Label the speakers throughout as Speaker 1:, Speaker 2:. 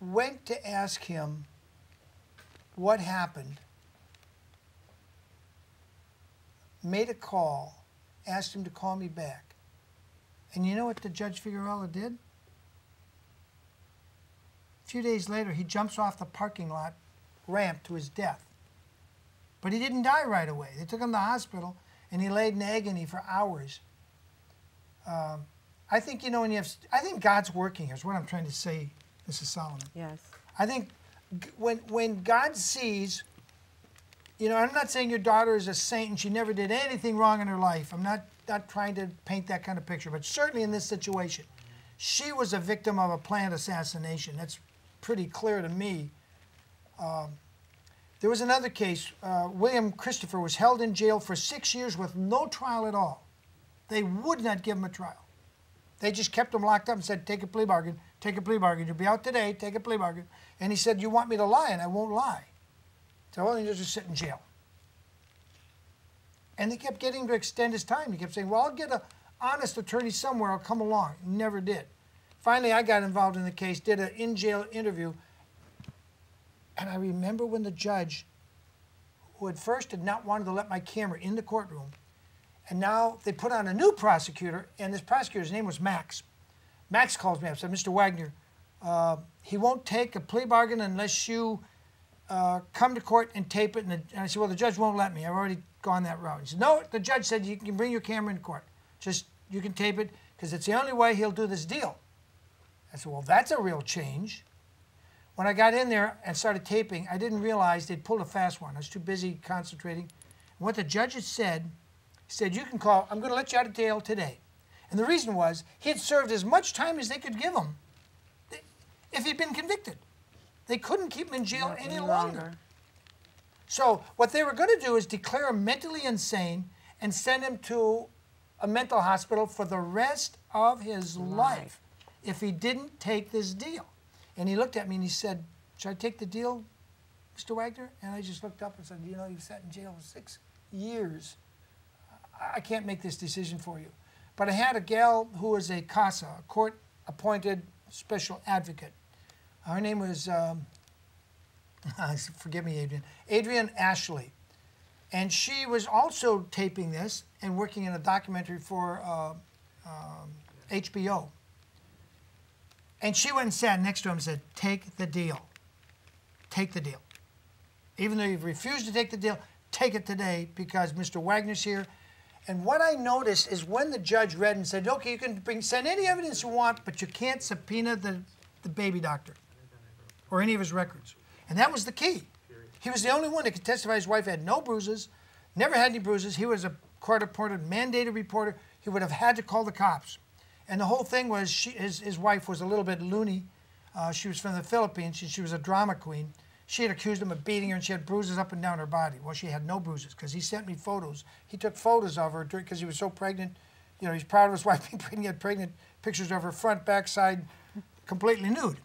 Speaker 1: went to ask him what happened, made a call, asked him to call me back. And you know what the Judge Figueroa did? A few days later, he jumps off the parking lot ramp to his death. But he didn't die right away. They took him to the hospital, and he laid in agony for hours. Um, I think you know when you have. I think God's working here. Is what I'm trying to say, Mrs. Solomon.
Speaker 2: Yes.
Speaker 1: I think when when God sees, you know, I'm not saying your daughter is a saint and she never did anything wrong in her life. I'm not not trying to paint that kind of picture, but certainly in this situation, she was a victim of a planned assassination. That's pretty clear to me. Um, there was another case. Uh, William Christopher was held in jail for six years with no trial at all. They would not give him a trial. They just kept him locked up and said, "Take a plea bargain. Take a plea bargain. You'll be out today. Take a plea bargain." And he said, "You want me to lie, and I won't lie." So well, you just sit in jail. And they kept getting to extend his time. He kept saying, "Well, I'll get a honest attorney somewhere. I'll come along." Never did. Finally, I got involved in the case. Did an in-jail interview, and I remember when the judge, who at first had not wanted to let my camera in the courtroom, and now they put on a new prosecutor, and this prosecutor's name was Max. Max calls me up and said, Mr. Wagener, uh, he won't take a plea bargain unless you uh, come to court and tape it. And, the, and I said, well, the judge won't let me. I've already gone that route. He said, no, the judge said you can bring your camera in court. Just, you can tape it because it's the only way he'll do this deal. I said, well, that's a real change. When I got in there and started taping, I didn't realize they'd pulled a fast one. I was too busy concentrating. And what the judge had said, he said, you can call, I'm going to let you out of jail today. And the reason was he had served as much time as they could give him if he'd been convicted. They couldn't keep him in jail
Speaker 2: Not
Speaker 1: any longer.
Speaker 2: longer.
Speaker 1: So what they were going to do is declare him mentally insane and send him to a mental hospital for the rest of his life if he didn't take this deal. And he looked at me and he said, "Should I take the deal, Mr. Wagener?" And I just looked up and said, "You know, you've sat in jail for six years. I- can't make this decision for you." But I had a gal who was a CASA, a court-appointed special advocate. Her name was. Um, forgive me, Adrian. Adrian Ashley. And she was also taping this and working in a documentary for uh, um, HBO. And she went and sat next to him and said, Take the deal. Take the deal. Even though you've refused to take the deal, take it today because Mr. Wagener's here. And what I noticed is when the judge read and said, okay, you can bring, send any evidence you want, but you can't subpoena the, the baby doctor or any of his records. And that was the key. He was the only one that could testify his wife had no bruises, never had any bruises. He was a court appointed mandated reporter. He would have had to call the cops. And the whole thing was she, his, his wife was a little bit loony. Uh, she was from the Philippines and she was a drama queen. She had accused him of beating her and she had bruises up and down her body. Well, she had no bruises because he sent me photos. He took photos of her during because he was so pregnant. You know, he's proud of his wife being pregnant. He had pregnant pictures of her front, back, side, completely nude.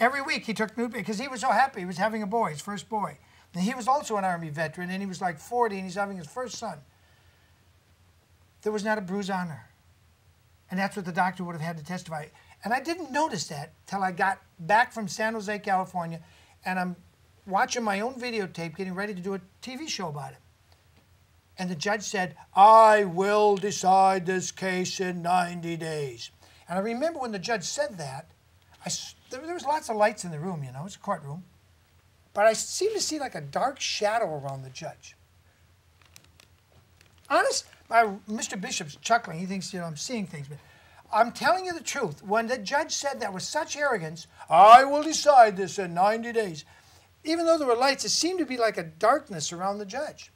Speaker 1: Every week he took nude because he was so happy. He was having a boy, his first boy. And he was also an Army veteran and he was like 40 and he's having his first son. There was not a bruise on her. And that's what the doctor would have had to testify. And I didn't notice that till I got back from San Jose, California, and I'm watching my own videotape, getting ready to do a TV show about it. And the judge said, I will decide this case in 90 days. And I remember when the judge said that, I there, there was lots of lights in the room, you know, it's a courtroom. But I seemed to see like a dark shadow around the judge. Honest, my, Mr. Bishop's chuckling. He thinks, you know, I'm seeing things. But I'm telling you the truth. When the judge said that with such arrogance, I will decide this in 90 days. Even though there were lights, it seemed to be like a darkness around the judge.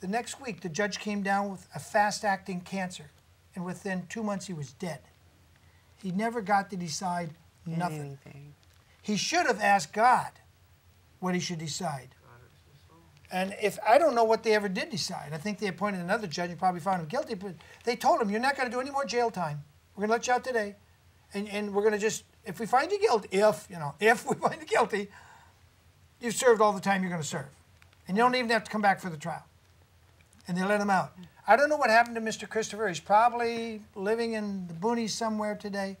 Speaker 1: The next week, the judge came down with a fast acting cancer, and within two months, he was dead. He never got to decide nothing.
Speaker 2: Anything.
Speaker 1: He should have asked God what he should decide. And if I don't know what they ever did decide, I think they appointed another judge and probably found him guilty. But they told him, "You're not going to do any more jail time. We're going to let you out today, and, and we're going to just if we find you guilty, if you know, if we find you guilty, you've served all the time you're going to serve, and you don't even have to come back for the trial." And they let him out. I don't know what happened to Mr. Christopher. He's probably living in the boonies somewhere today.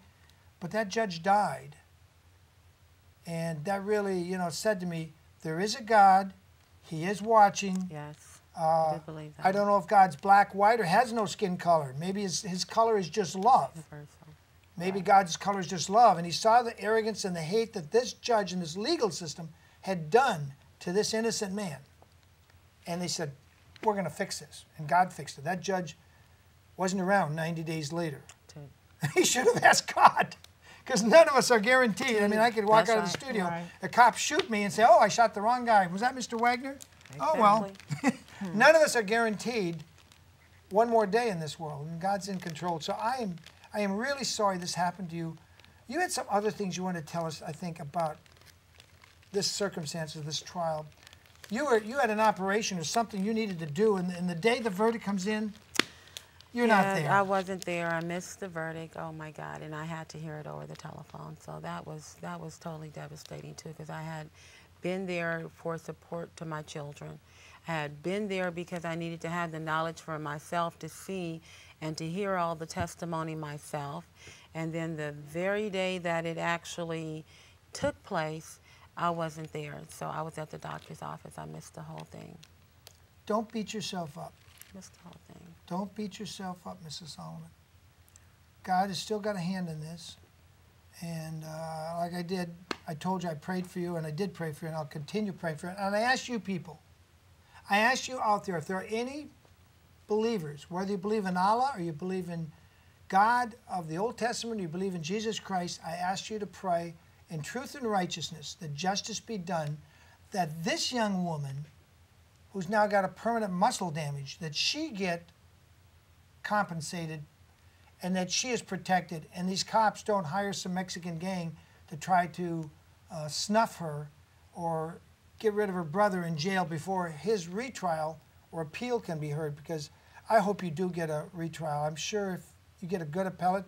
Speaker 1: But that judge died. And that really, you know, said to me, there is a God. He is watching.
Speaker 2: Yes.
Speaker 1: Uh,
Speaker 2: I do believe that.
Speaker 1: I don't know if God's black, white, or has no skin color. Maybe his, his color is just love. Maybe God's color is just love. And he saw the arrogance and the hate that this judge and this legal system had done to this innocent man. And they said, We're going to fix this. And God fixed it. That judge wasn't around 90 days later. He should have asked God. Because none of us are guaranteed. I mean, I could walk
Speaker 2: That's
Speaker 1: out of the
Speaker 2: right,
Speaker 1: studio,
Speaker 2: right.
Speaker 1: a cop shoot me and say, Oh, I shot the wrong guy. Was that Mr. Wagener? Oh, well. Hmm. None of us are guaranteed one more day in this world, and God's in control. So I am, I am really sorry this happened to you. You had some other things you wanted to tell us, I think, about this circumstance of this trial. You were, you had an operation or something you needed to do, and, and the day the verdict comes in, you're not
Speaker 2: Yeah,
Speaker 1: there.
Speaker 2: I wasn't there. I missed the verdict. Oh my God! And I had to hear it over the telephone. So that was that was totally devastating too, because I had been there for support to my children. I had been there because I needed to have the knowledge for myself to see and to hear all the testimony myself. And then the very day that it actually took place, I wasn't there. So I was at the doctor's office. I missed the whole thing.
Speaker 1: Don't beat yourself up.
Speaker 2: Missed the whole thing.
Speaker 1: Don't beat yourself up, Mrs. Solomon. God has still got a hand in this. And uh, like I did, I told you I prayed for you, and I did pray for you, and I'll continue praying for you. And I ask you people, I ask you out there, if there are any believers, whether you believe in Allah or you believe in God of the Old Testament, or you believe in Jesus Christ, I ask you to pray in truth and righteousness that justice be done, that this young woman, who's now got a permanent muscle damage, that she get compensated and that she is protected. And these cops don't hire some Mexican gang to try to uh, snuff her or get rid of her brother in jail before his retrial or appeal can be heard because I hope you do get a retrial. I'm sure if you get a good appellate.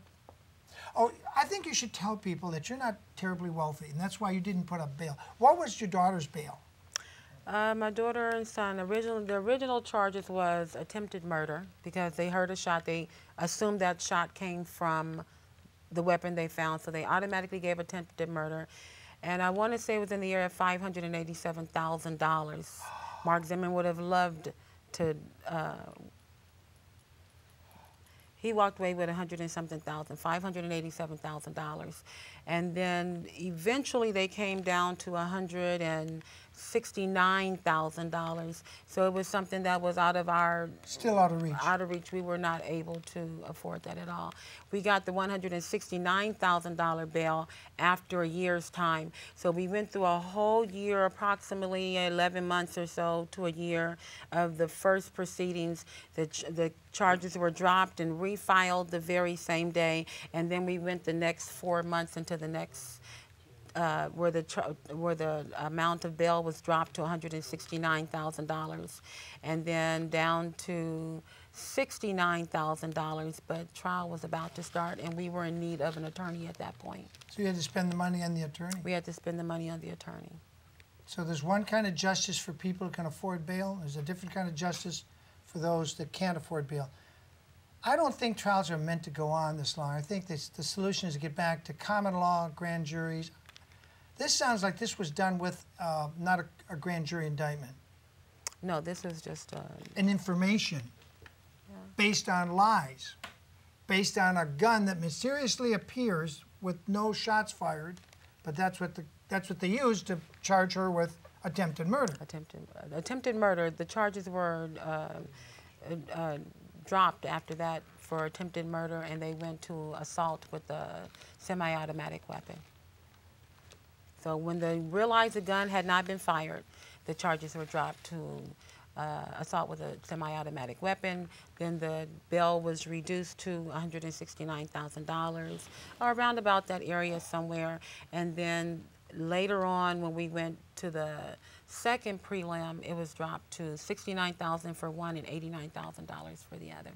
Speaker 1: Oh, I think you should tell people that you're not terribly wealthy and that's why you didn't put up bail. What was your daughter's bail?
Speaker 2: Uh, my daughter and son, original, the original charges was attempted murder because they heard a shot. They assumed that shot came from the weapon they found, so they automatically gave attempted murder. And I want to say it was in the area of $587,000. Mark Zimmerman would have loved to, uh, he walked away with a hundred and something thousand, five hundred and eighty-seven thousand dollars, and then eventually they came down to a hundred and sixty-nine thousand dollars. So it was something that was out of our
Speaker 1: Still out of reach.
Speaker 2: out of reach. We were not able to afford that at all. We got the $169,000 bail after a year's time. So we went through a whole year, approximately 11 months or so to a year of the first proceedings. The, ch- the charges were dropped and refiled the very same day. And then we went the next four months into the next uh, where the tr- where the amount of bail was dropped to $169,000, and then down to $69,000. But trial was about to start, and we were in need of an attorney at that point.
Speaker 1: So you had to spend the money on the attorney.
Speaker 2: We had to spend the money on the attorney.
Speaker 1: So there's one kind of justice for people who can afford bail. There's a different kind of justice for those that can't afford bail. I don't think trials are meant to go on this long. I think this, the solution is to get back to common law, grand juries. This sounds like this was done with uh, not a, a grand jury indictment,
Speaker 2: No, this is just uh,
Speaker 1: an information based on lies, based on a gun that mysteriously appears with no shots fired, but that's what the that's what they used to charge her with attempted murder.
Speaker 2: attempted uh, attempted murder. The charges were uh, uh, dropped after that for attempted murder, and they went to assault with a semi-automatic weapon. So when they realized the gun had not been fired, the charges were dropped to uh, assault with a semi-automatic weapon. Then the bail was reduced to $169,000, or around about that area somewhere. And then later on, when we went to the second prelim, it was dropped to 69,000 for one and $89,000 for the other.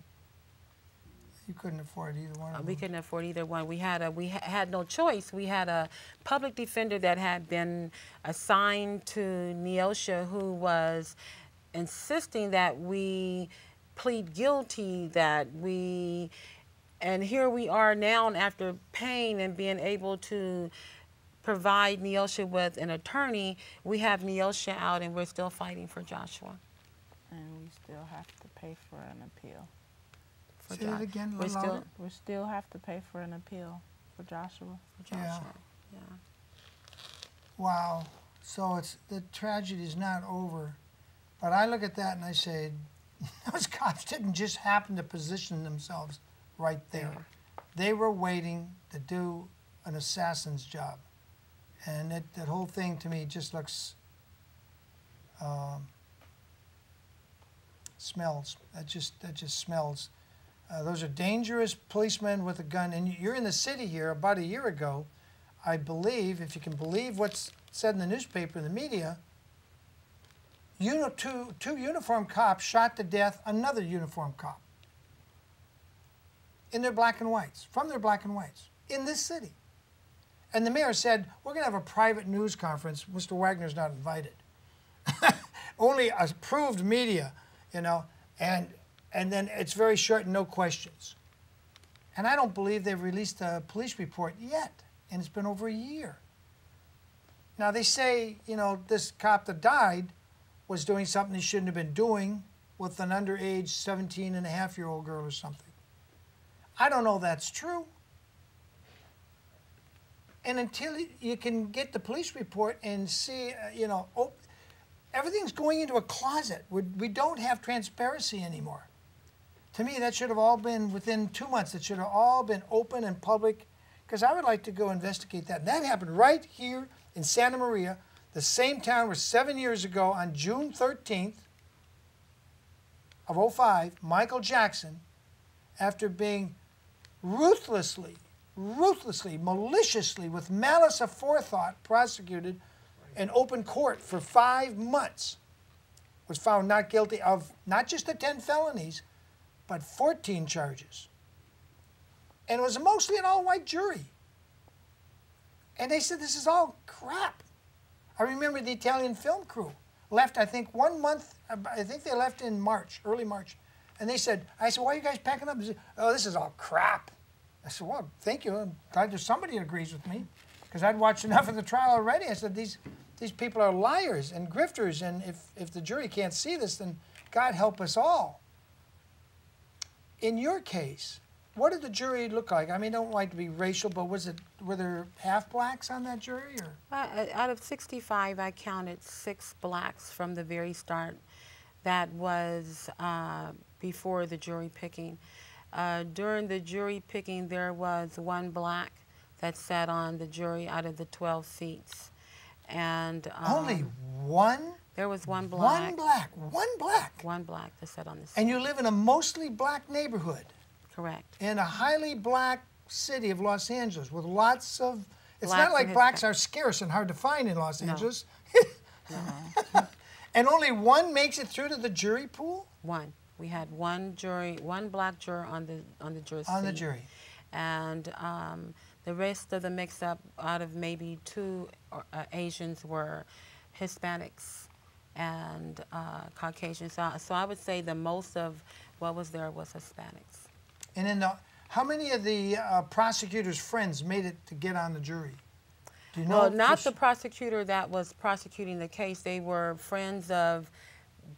Speaker 1: You couldn't afford either one
Speaker 2: Uh,
Speaker 1: of
Speaker 2: We
Speaker 1: them.
Speaker 2: couldn't afford either one. We had a we ha- had no choice. We had a public defender that had been assigned to Neosha, who was insisting that we plead guilty, that we and here we are now after paying and being able to provide Neosha with an attorney, we have Neosha out and we're still fighting for Joshua.
Speaker 3: And we still have to pay for an appeal.
Speaker 2: For
Speaker 1: Say that again,
Speaker 2: We're still.
Speaker 3: We still have to pay for an appeal for Joshua.
Speaker 2: for
Speaker 1: Yeah.
Speaker 2: Joshua. Yeah.
Speaker 1: Wow. So it's the tragedy is not over. But I look at that and I say, those cops didn't just happen to position themselves right there. They were waiting to do an assassin's job. And that, that whole thing to me just looks, um, smells. That just, that just smells. Uh, those are dangerous policemen with a gun. And you're in the city here about a year ago. I believe, if you can believe what's said in the newspaper and the media, two, two uniformed cops shot to death another uniformed cop in their black and whites, from their black and whites, in this city. And the mayor said, We're going to have a private news conference. Mr. Wagener's not invited. Only approved media, you know, and, and then it's very short and no questions. And I don't believe they've released a police report yet, and it's been over a year. Now they say, you know, this cop that died was doing something he shouldn't have been doing with an underage 17 and a half year old girl or something. I don't know that's true. And until you can get the police report and see, uh, you know, oh, everything's going into a closet. We, we don't have transparency anymore. To me, that should have all been within two months. It should have all been open and public, because I would like to go investigate that. And that happened right here in Santa Maria, the same town where seven years ago, on June 13th of 05, Michael Jackson, after being ruthlessly, ruthlessly, maliciously, with malice aforethought prosecuted in open court for five months, was found not guilty of not just the 10 felonies, but 14 charges. And it was mostly an all white jury. And they said, this is all crap. I remember the Italian film crew left, I think, one month, I think they left in March, early March. And they said, I said, why are you guys packing up? Said, oh, this is all crap. I said, well, thank you. I'm glad there's somebody that agrees with me. Because I'd watched enough of the trial already. I said, these, these people are liars and grifters. And if, if the jury can't see this, then God help us all. In your case, what did the jury look like? I mean, I don't like to be racial, but was it were there half blacks on that jury, or
Speaker 2: Uh, out of 65, I counted six blacks from the very start. That was uh, before the jury picking. Uh, during the jury picking, there was one black that sat on the jury out of the 12 seats. And um,
Speaker 1: only one?
Speaker 2: There was one black.
Speaker 1: One black, one black.
Speaker 2: One black that sat on the seat.
Speaker 1: And you live in a mostly black neighborhood
Speaker 2: Correct.
Speaker 1: in a highly black city of Los Angeles with lots of. It's
Speaker 2: Blacks
Speaker 1: not like blacks are scarce and hard to find in Los Angeles. No. And only one makes it through to the jury pool
Speaker 2: One. We had one jury, one black juror on the on the jury
Speaker 1: on the jury.
Speaker 2: and um, the rest of the mix-up out of maybe two uh, Asians were Hispanics and uh, Caucasians. So, so I would say the most of what was there was Hispanics.
Speaker 1: And in the, how many of the uh, prosecutor's friends made it to get on the jury? Do you know?
Speaker 2: Well, not the prosecutor that was prosecuting the case. They were friends of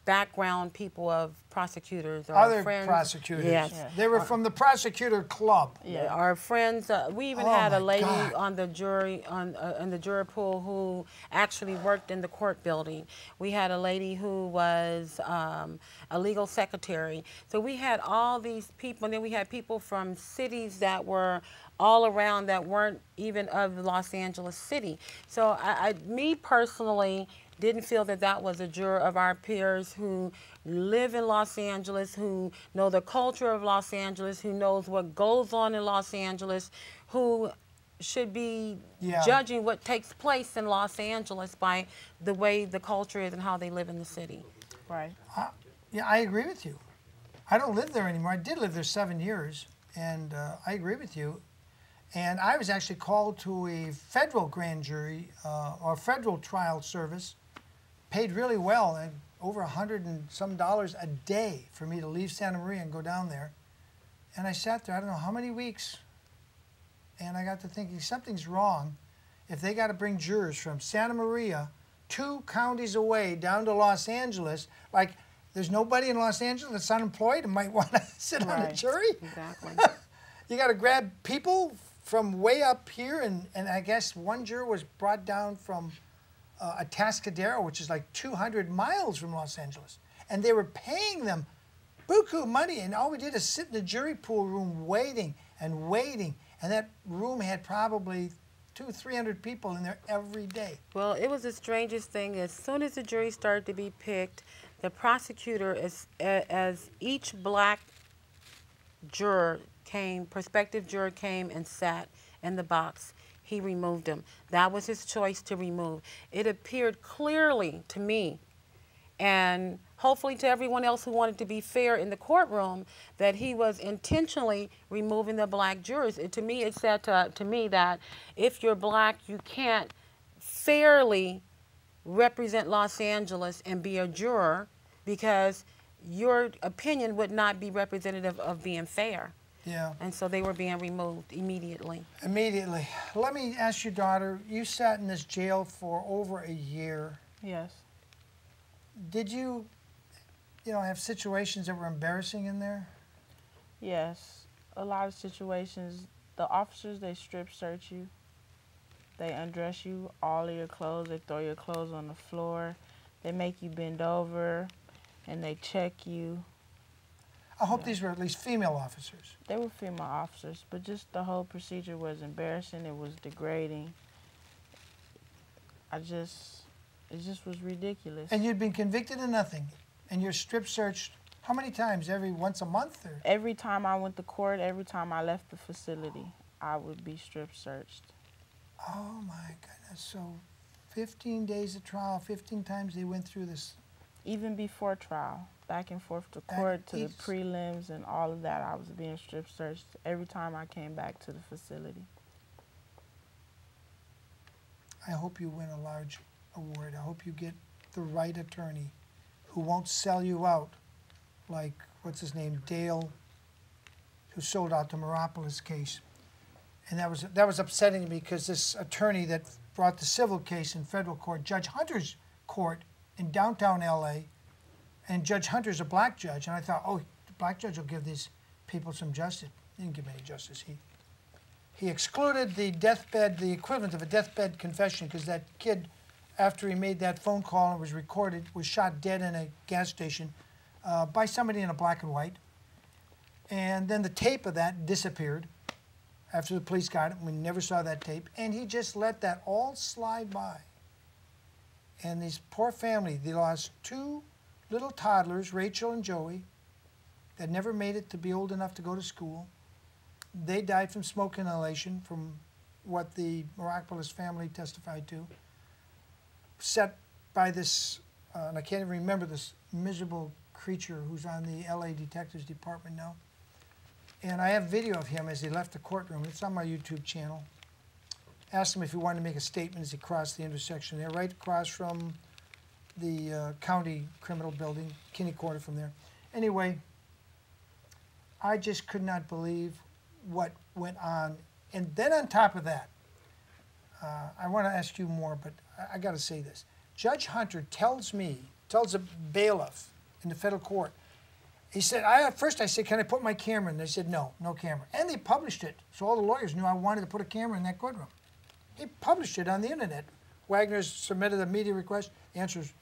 Speaker 2: background people of prosecutors or
Speaker 1: other
Speaker 2: friends.
Speaker 1: prosecutors.
Speaker 2: Yes.
Speaker 3: Yeah.
Speaker 1: They were from the prosecutor club.
Speaker 2: Yeah, our friends. Uh, we even
Speaker 1: Oh,
Speaker 2: had a lady
Speaker 1: God.
Speaker 2: on the jury on uh, in the jury pool who actually worked in the court building. We had a lady who was um, a legal secretary. So we had all these people, and then we had people from cities that were all around that weren't even of Los Angeles City. So I, I me personally didn't feel that that was a juror of our peers who live in Los Angeles, who know the culture of Los Angeles, who knows what goes on in Los Angeles, who should be
Speaker 1: Yeah.
Speaker 2: judging what takes place in Los Angeles by the way the culture is and how they live in the city.
Speaker 3: Right.
Speaker 1: Yeah, I agree with you. I don't live there anymore. I did live there seven years, and uh, I agree with you. And I was actually called to a federal grand jury uh, or federal trial service, paid really well, and over a hundred and some dollars a day for me to leave Santa Maria and go down there. And I sat there, I don't know how many weeks, and I got to thinking something's wrong if they got to bring jurors from Santa Maria, two counties away, down to Los Angeles. Like, there's nobody in Los Angeles that's unemployed and might want to sit on a jury.
Speaker 2: Exactly.
Speaker 1: You got to grab people from way up here, and, and I guess one juror was brought down from uh, Atascadero, which is like 200 miles from Los Angeles, and they were paying them buku money, and all we did is sit in the jury pool room waiting and waiting, and that room had probably two, three hundred people in there every day.
Speaker 2: Well, it was the strangest thing. As soon as the jury started to be picked, the prosecutor, as, as each black juror came, prospective juror came and sat in the box, he removed him. That was his choice to remove. It appeared clearly to me and hopefully to everyone else who wanted to be fair in the courtroom that he was intentionally removing the black jurors. It, to me, it said to, to me that if you're black, you can't fairly represent Los Angeles and be a juror because your opinion would not be representative of being fair.
Speaker 1: Yeah.
Speaker 2: And so they were being removed immediately.
Speaker 1: Immediately. Let me ask you, daughter. You sat in this jail for over a year.
Speaker 3: Yes.
Speaker 1: Did you, you know, have situations that were embarrassing in there?
Speaker 3: Yes. A lot of situations, the officers, they strip search you. They undress you, all of your clothes. They throw your clothes on the floor. They make you bend over and they check you.
Speaker 1: I hope these were at least female officers.
Speaker 3: They were female officers, but just the whole procedure was embarrassing. It was degrading. I just, it just was ridiculous.
Speaker 1: And you'd been convicted of nothing, and you're strip searched how many times? Every once a month, or
Speaker 3: every time I went to court, every time I left the facility, I would be strip searched.
Speaker 1: oh my goodness! So, 15 days of trial, 15 times they went through this.
Speaker 3: Even before trial, back and forth to court, to the prelims, and all of that, I was being strip searched every time I came back to the facility.
Speaker 1: I hope you win a large award. I hope you get the right attorney, who won't sell you out, like what's his name, Dale, who sold out the Meropolis case. And that was that was upsetting to me because this attorney that brought the civil case in federal court, Judge Hunter's court in downtown LA, and Judge Hunter's a black judge, and I thought, oh, the black judge will give these people some justice. He didn't give any justice. He he excluded the deathbed, the equivalent of a deathbed confession, because that kid, after he made that phone call and was recorded, was shot dead in a gas station uh, by somebody in a black and white. And then the tape of that disappeared after the police got it. We never saw that tape. And he just let that all slide by. And this poor family, they lost two little toddlers, Rachel and Joey, that never made it to be old enough to go to school. They died from smoke inhalation, from what the Miraculous family testified to. Set by this, uh, and I can't even remember this miserable creature who's on the LA Detectives Department now. And I have video of him as he left the courtroom. It's on my YouTube channel. Asked him if he wanted to make a statement as he crossed the intersection there, right across from the uh, county criminal building, Kinney Corner from there. Anyway, I just could not believe what went on. And then on top of that, uh, I want to ask you more, but I, I got to say this. Judge Hunter tells me, tells a bailiff in the federal court, he said, I at first I said, can I put my camera in? They said, no, no camera. And they published it, so all the lawyers knew I wanted to put a camera in that courtroom. He published it on the internet. Wagener submitted a media request, answers,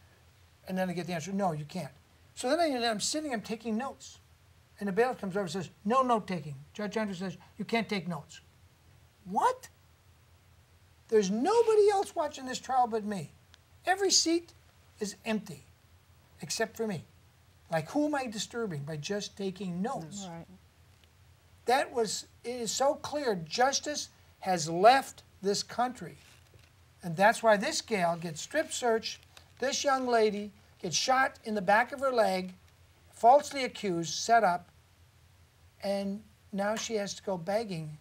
Speaker 1: and then I get the answer, no, you can't. So then I, I'm sitting, I'm taking notes. And the bailiff comes over and says, no note taking. Judge Hunter says, you can't take notes. What? There's nobody else watching this trial but me. Every seat is empty, except for me. Like, who am I disturbing by just taking notes?
Speaker 3: Right.
Speaker 1: That was, it is so clear justice has left this country. And that's why this gal gets strip searched. This young lady gets shot in the back of her leg, falsely accused, set up, and now she has to go begging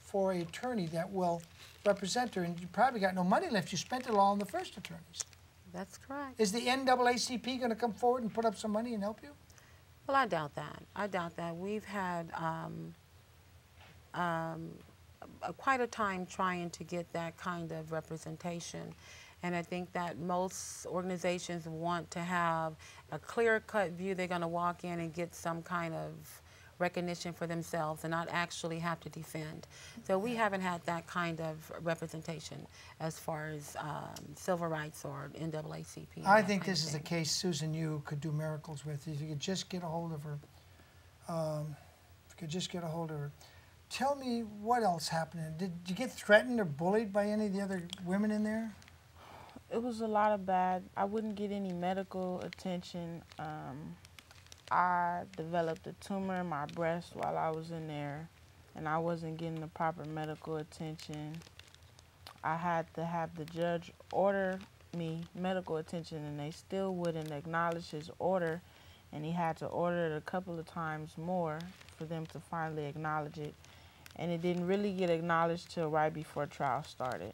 Speaker 1: for an attorney that will represent her. And you probably got no money left. You spent it all on the first attorneys.
Speaker 2: That's correct.
Speaker 1: Is the NAACP going to come forward and put up some money and help you?
Speaker 2: Well, I doubt that. I doubt that. We've had um, um, quite a time trying to get that kind of representation. And I think that most organizations want to have a clear cut view. They're going to walk in and get some kind of recognition for themselves and not actually have to defend. So we haven't had that kind of representation as far as um, civil rights or NAACP.
Speaker 1: I think this is a case Susan you could do miracles with. If you could just get a hold of her, um, if you could just get a hold of her. Tell me what else happened. Did you get threatened or bullied by any of the other women in there?
Speaker 3: It was a lot of bad. I wouldn't get any medical attention. Um, I developed a tumor in my breast while I was in there, and I wasn't getting the proper medical attention. I had to have the judge order me medical attention, and they still wouldn't acknowledge his order, and he had to order it a couple of times more for them to finally acknowledge it. And it didn't really get acknowledged till right before trial started.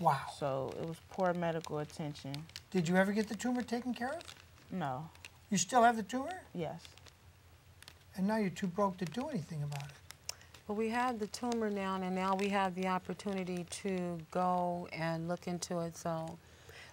Speaker 1: Wow.
Speaker 3: So it was poor medical attention.
Speaker 1: Did you ever get the tumor taken care of?
Speaker 3: No.
Speaker 1: You still have the tumor?
Speaker 3: Yes.
Speaker 1: And now you're too broke to do anything about it.
Speaker 2: Well, we have the tumor now, and now we have the opportunity to go and look into it. So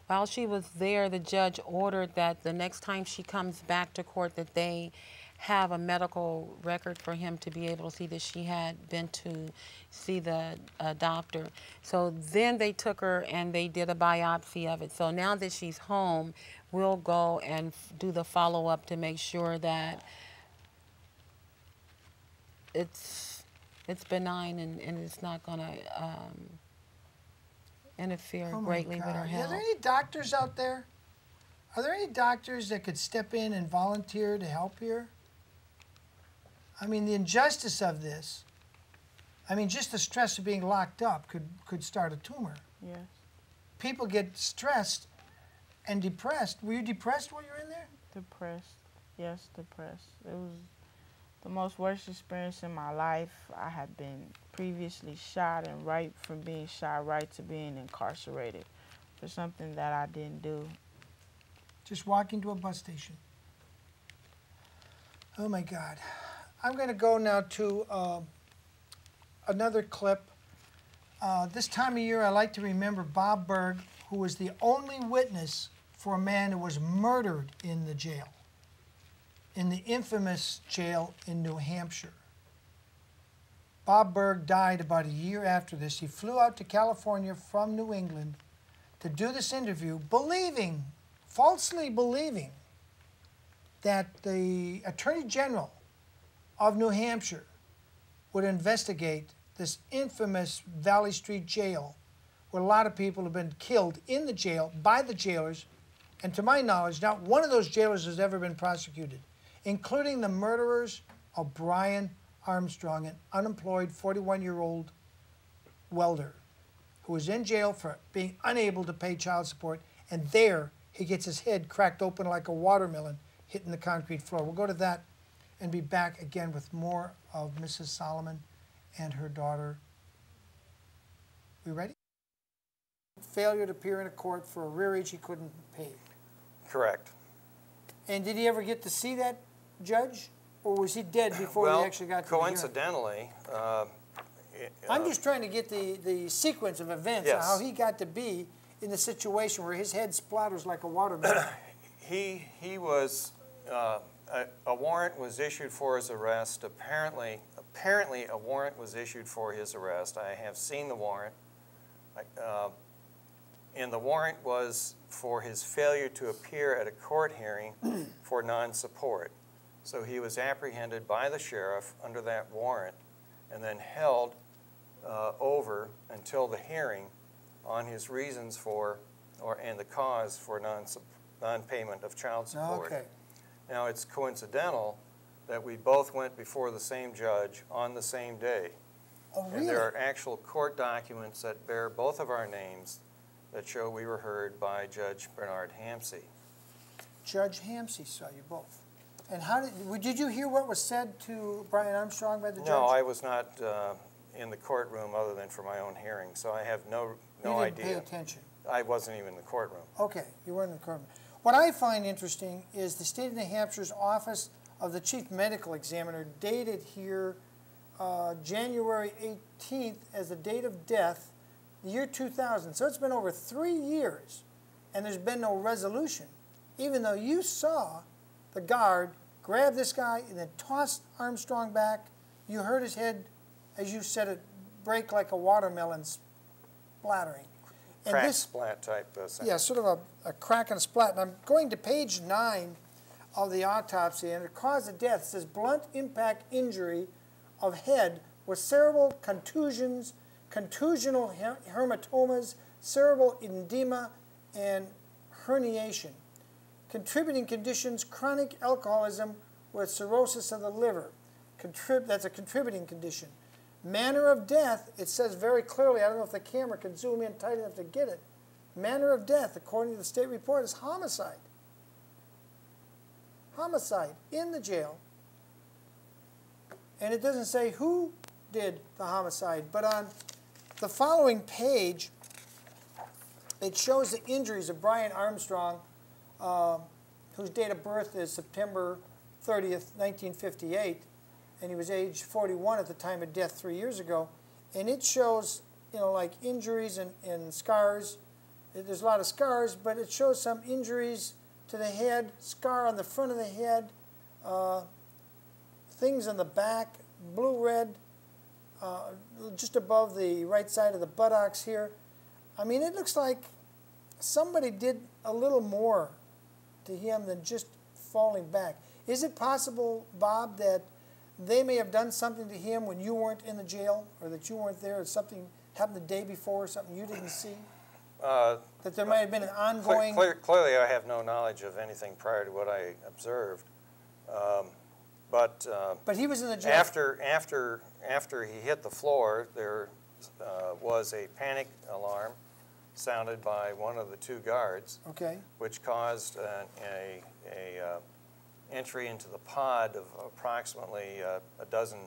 Speaker 2: while she was there, the judge ordered that the next time she comes back to court that they have a medical record for him to be able to see that she had been to see the uh, doctor. So then they took her and they did a biopsy of it. So now that she's home, we'll go and do the follow up to make sure that it's it's benign and, and it's not going to um, interfere
Speaker 1: oh
Speaker 2: greatly with her health.
Speaker 1: Are there any doctors out there? Are there any doctors that could step in and volunteer to help here? I mean, the injustice of this. I mean, just the stress of being locked up could, could start a tumor.
Speaker 3: Yes.
Speaker 1: People get stressed and depressed. Were you depressed while you were in there?
Speaker 3: Depressed. Yes, depressed. It was the most worst experience in my life. I had been previously shot and right from being shot right to being incarcerated for something that I didn't do.
Speaker 1: Just walking to a bus station. Oh my God. I'm going to go now to uh, another clip. Uh, this time of year, I like to remember Bob Berg, who was the only witness for a man who was murdered in the jail, in the infamous jail in New Hampshire. Bob Berg died about a year after this. He flew out to California from New England to do this interview, believing, falsely believing, that the Attorney General of New Hampshire would investigate this infamous Valley Street jail where a lot of people have been killed in the jail by the jailers. And to my knowledge, not one of those jailers has ever been prosecuted, including the murderers of Brian Armstrong, an unemployed 41 year old welder who was in jail for being unable to pay child support. And there he gets his head cracked open like a watermelon hitting the concrete floor. We'll go to that and be back again with more of Mrs. Solomon and her daughter. We ready? Failure to appear in a court for a rearage he couldn't pay.
Speaker 4: Correct.
Speaker 1: And did he ever get to see that judge? Or was he dead before
Speaker 4: well,
Speaker 1: he actually got to
Speaker 4: coincidentally, uh,
Speaker 1: I'm uh, just trying to get the, the sequence of events,
Speaker 4: yes.
Speaker 1: how he got to be in the situation where his head splatters like a watermelon.
Speaker 4: he, he was uh, a, a, warrant was issued for his arrest. Apparently, apparently a warrant was issued for his arrest. I have seen the warrant. Uh, and the warrant was for his failure to appear at a court hearing for non-support. So he was apprehended by the sheriff under that warrant and then held uh, over until the hearing on his reasons for or and the cause for non non-payment of child support.
Speaker 1: Okay.
Speaker 4: Now, it's coincidental that we both went before the same judge on the same day.
Speaker 1: Oh, really?
Speaker 4: And there are actual court documents that bear both of our names that show we were heard by Judge Bernard Hampsey.
Speaker 1: Judge Hampsey saw you both. And how did, did you hear what was said to Brian Armstrong by the judge?
Speaker 4: No, I was not uh, in the courtroom other than for my own hearing, so I have no, no
Speaker 1: you didn't
Speaker 4: idea.
Speaker 1: pay attention.
Speaker 4: I wasn't even in the courtroom.
Speaker 1: Okay, you weren't in the courtroom. What I find interesting is the state of New Hampshire's Office of the chief medical examiner dated here uh, January 18th as the date of death, the year 2000. So it's been over three years, and there's been no resolution, even though you saw the guard grab this guy and then toss Armstrong back. You heard his head, as you said it, break like a watermelon splattering. And
Speaker 4: Crack
Speaker 1: this,
Speaker 4: splat type uh, thing.
Speaker 1: yeah, sort of a, a crack and a splat. And I'm going to page nine of the autopsy, and the cause of death says blunt impact injury of head with cerebral contusions, contusional hematomas, cerebral edema, and herniation. Contributing conditions chronic alcoholism with cirrhosis of the liver. Contrib- that's a contributing condition. Manner of death, it says very clearly, I don't know if the camera can zoom in tight enough to get it. Manner of death, according to the state report, is homicide. Homicide in the jail. And it doesn't say who did the homicide, but on the following page, it shows the injuries of Brian Armstrong, uh, whose date of birth is September 30th, 1958, and he was age 41 at the time of death three years ago. And it shows, you know, like injuries and, and scars. There's a lot of scars, but it shows some injuries to the head, scar on the front of the head, uh, things on the back, blue red, uh, just above the right side of the buttocks here. I mean, it looks like somebody did a little more to him than just falling back. Is it possible, Bob, that they may have done something to him when you weren't in the jail or that you weren't there or something happened the day before or something you didn't see?
Speaker 4: Uh,
Speaker 1: That there might have been an ongoing.
Speaker 4: clear- Clearly, I have no knowledge of anything prior to what I observed. Um, But uh,
Speaker 1: But he was in the jail.
Speaker 4: after, after, after he hit the floor, there uh, was a panic alarm sounded by one of the two guards,
Speaker 1: Okay.
Speaker 4: which caused uh, a, a uh, entry into the pod of approximately uh, a dozen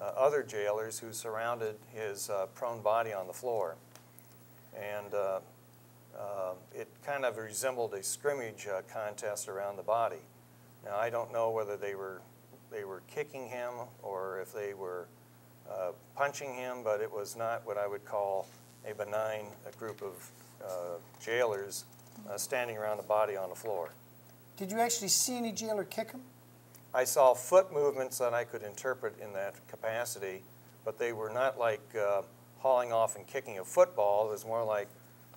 Speaker 4: uh, other jailers who surrounded his uh, prone body on the floor. And uh, uh, it kind of resembled a scrimmage uh, contest around the body. Now, I don't know whether they were, they were kicking him or if they were punching him, but it was not what I would call a benign uh, group of jailers standing around the body on the floor.
Speaker 1: Did you actually see any jailer kick him?
Speaker 4: I saw foot movements that I could interpret in that capacity, but they were not like uh, hauling off and kicking a football. It was more like,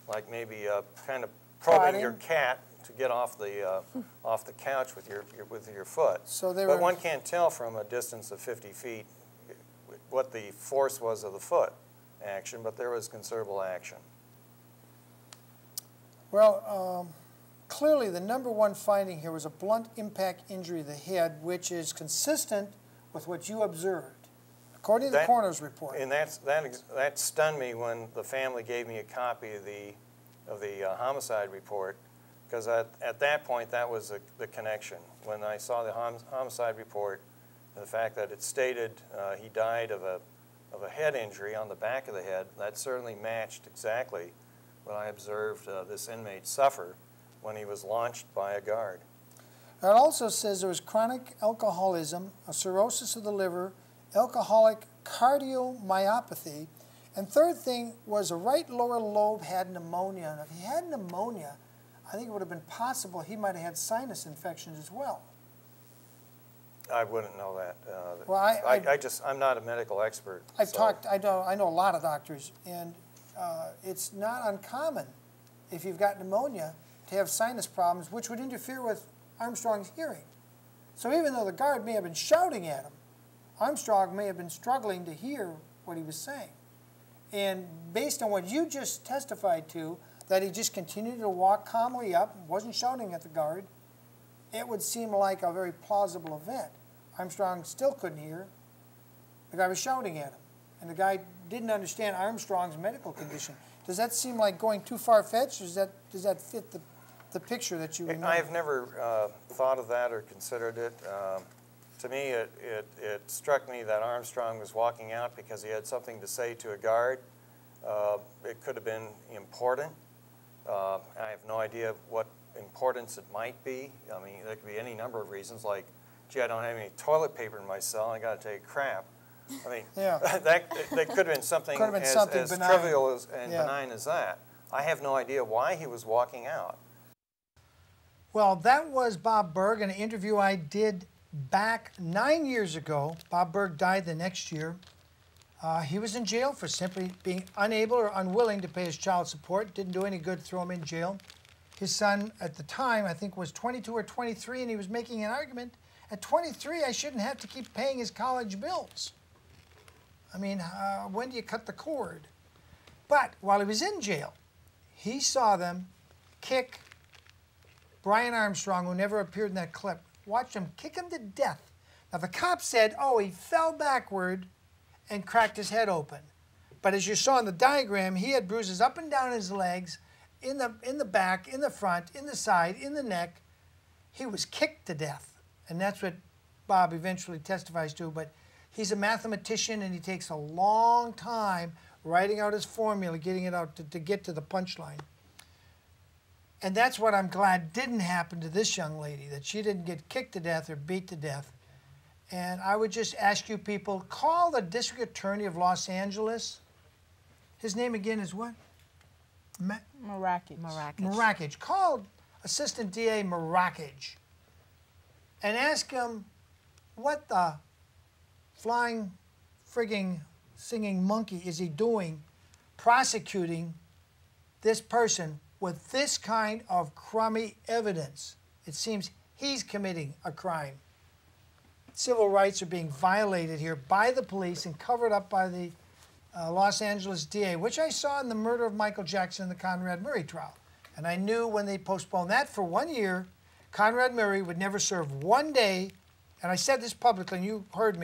Speaker 4: like maybe uh, kind of probing your cat to get off the uh, off the couch with your, your with your foot.
Speaker 1: So they
Speaker 4: but
Speaker 1: were-
Speaker 4: one can't tell from a distance of 50 feet what the force was of the foot action, but there was considerable action.
Speaker 1: Well, um, clearly the number one finding here was a blunt impact injury to the head, which is consistent with what you observed, according to the coroner's report.
Speaker 4: And that's, that, that stunned me when the family gave me a copy of the, of the uh, homicide report, because at, at that point, that was the, the connection. When I saw the hom- homicide report, and the fact that it stated uh, he died of a, of a head injury on the back of the head, that certainly matched exactly what I observed uh, this inmate suffer when he was launched by a guard.
Speaker 1: It also says there was chronic alcoholism, a cirrhosis of the liver, alcoholic cardiomyopathy, and third thing was a right lower lobe had pneumonia. And if he had pneumonia, I think it would have been possible he might have had sinus infections as well.
Speaker 4: I wouldn't know that. uh,
Speaker 1: Well, I-
Speaker 4: I,
Speaker 1: I-
Speaker 4: I just, I'm not a medical expert.
Speaker 1: I've
Speaker 4: so-
Speaker 1: talked, I know, I know a lot of doctors, and uh, it's not uncommon if you've got pneumonia to have sinus problems, which would interfere with Armstrong's hearing. So even though the guard may have been shouting at him, Armstrong may have been struggling to hear what he was saying. And based on what you just testified to, that he just continued to walk calmly up, wasn't shouting at the guard, it would seem like a very plausible event. Armstrong still couldn't hear. The guy was shouting at him, and the guy didn't understand Armstrong's medical condition. Does that seem like going too far fetched? Or does that does that fit the, the picture that you remember?
Speaker 4: I've never uh, thought of that or considered it. Um, to me, it, it, it struck me that Armstrong was walking out because he had something to say to a guard. Uh, it could have been important. Uh, I have no idea what importance it might be. I mean, there could be any number of reasons, like gee, I don't have any toilet paper in my cell, I gotta take a crap. I mean,
Speaker 1: Yeah.
Speaker 4: that, that could have been something
Speaker 1: have been
Speaker 4: as,
Speaker 1: something
Speaker 4: as trivial as, and
Speaker 1: Yeah.
Speaker 4: benign as that. I have no idea why he was walking out.
Speaker 1: Well, that was Bob Berg, an interview I did back nine years ago. Bob Berg died the next year. Uh, he was in jail for simply being unable or unwilling to pay his child support. Didn't do any good, throw him in jail. His son, at the time, I think was 22 or 23, and he was making an argument. At 23, I shouldn't have to keep paying his college bills. I mean, uh, when do you cut the cord? But while he was in jail, he saw them kick Brian Armstrong, who never appeared in that clip, watched him kick him to death. Now, the cop said, oh, he fell backward and cracked his head open. But as you saw in the diagram, he had bruises up and down his legs, in the, in the back, in the front, in the side, in the neck. He was kicked to death. And that's what Bob eventually testifies to. But he's a mathematician and he takes a long time writing out his formula, getting it out to, to get to the punchline. And that's what I'm glad didn't happen to this young lady, that she didn't get kicked to death or beat to death. And I would just ask you people call the district attorney of Los Angeles. His name again is what? Ma-
Speaker 3: Miraculous.
Speaker 2: Miraculous.
Speaker 1: Marakich. Call Assistant DA Marakich and ask him what the flying, frigging, singing monkey is he doing prosecuting this person with this kind of crummy evidence. It seems he's committing a crime. Civil rights are being violated here by the police and covered up by the uh, Los Angeles DA, which I saw in the murder of Michael Jackson in the Conrad Murray trial. And I knew when they postponed that for one year, Conrad Murray would never serve one day. And I said this publicly, and you heard me.